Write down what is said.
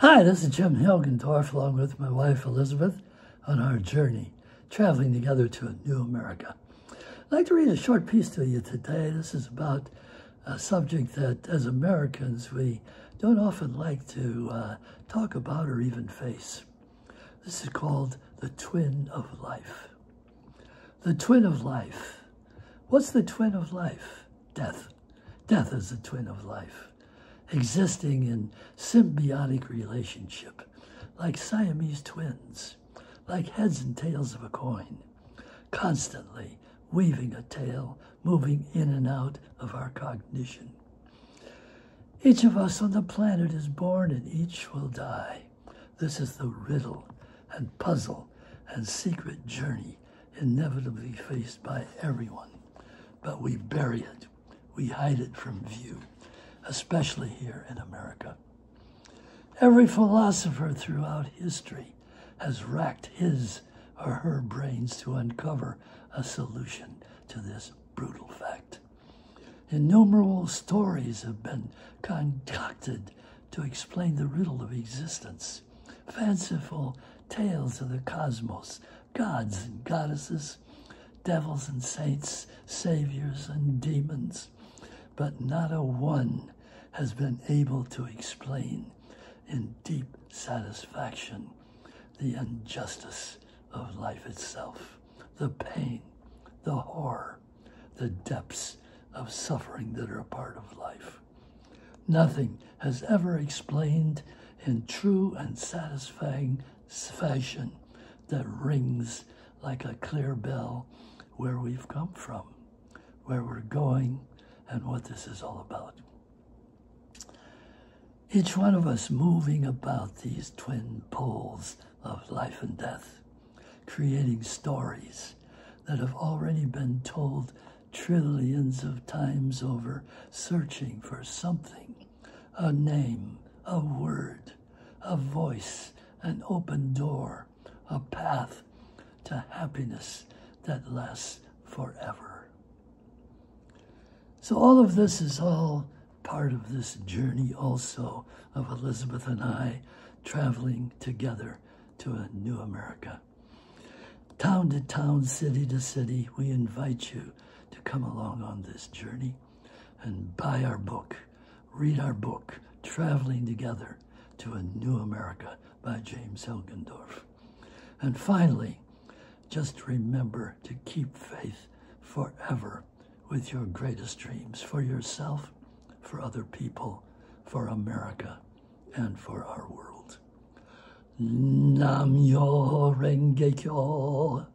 Hi, this is Jim Hilgendorf, along with my wife Elizabeth, on our journey, traveling together to a new America. I'd like to read a short piece to you today. This is about a subject that, as Americans, we don't often like to uh, talk about or even face. This is called the twin of life. The twin of life. What's the twin of life? Death. Death is the twin of life existing in symbiotic relationship, like Siamese twins, like heads and tails of a coin, constantly weaving a tale, moving in and out of our cognition. Each of us on the planet is born and each will die. This is the riddle and puzzle and secret journey inevitably faced by everyone. But we bury it, we hide it from view especially here in America. Every philosopher throughout history has racked his or her brains to uncover a solution to this brutal fact. Innumerable stories have been concocted to explain the riddle of existence. Fanciful tales of the cosmos, gods and goddesses, devils and saints, saviors and demons, but not a one has been able to explain in deep satisfaction the injustice of life itself, the pain, the horror, the depths of suffering that are a part of life. Nothing has ever explained in true and satisfying fashion that rings like a clear bell where we've come from, where we're going, and what this is all about. Each one of us moving about these twin poles of life and death, creating stories that have already been told trillions of times over, searching for something, a name, a word, a voice, an open door, a path to happiness that lasts forever. So all of this is all part of this journey also of Elizabeth and I traveling together to a new America. Town to town, city to city, we invite you to come along on this journey and buy our book, read our book, Traveling Together to a New America by James Hilgendorf. And finally, just remember to keep faith forever with your greatest dreams for yourself for other people, for America, and for our world. Nam Myoho Renge Kyo.